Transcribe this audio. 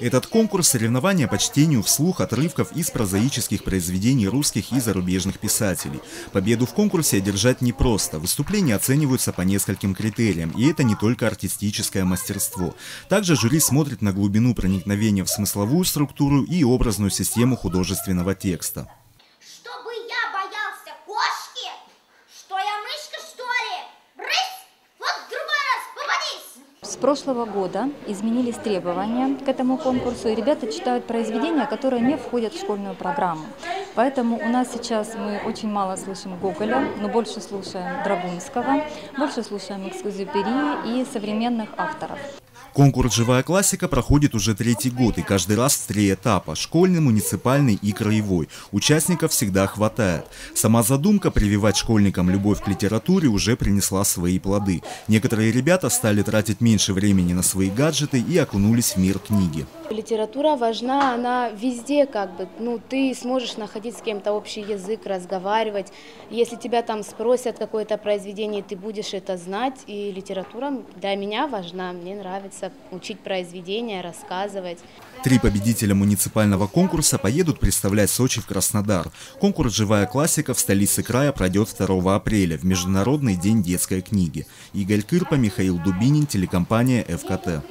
Этот конкурс – соревнования по чтению вслух отрывков из прозаических произведений русских и зарубежных писателей. Победу в конкурсе одержать непросто. Выступления оцениваются по нескольким критериям, и это не только артистическое мастерство. Также жюри смотрит на глубину проникновения в смысловую структуру и образную систему художественного текста. С прошлого года изменились требования к этому конкурсу, и ребята читают произведения, которые не входят в школьную программу. Поэтому у нас сейчас мы очень мало слышим Гоголя, но больше слушаем Драгунского, больше слушаем Экскузюпери и современных авторов. Конкурс «Живая классика» проходит уже третий год и каждый раз в три этапа – школьный, муниципальный и краевой. Участников всегда хватает. Сама задумка прививать школьникам любовь к литературе уже принесла свои плоды. Некоторые ребята стали тратить меньше времени на свои гаджеты и окунулись в мир книги. Литература важна, она везде как бы, ну ты сможешь находить с кем-то общий язык, разговаривать. Если тебя там спросят какое-то произведение, ты будешь это знать. И литература для меня важна, мне нравится учить произведения, рассказывать. Три победителя муниципального конкурса поедут представлять Сочи в Краснодар. Конкурс «Живая классика» в столице края пройдет 2 апреля в Международный день детской книги. Игорь Кырпа, Михаил Дубинин, телекомпания «ФКТ».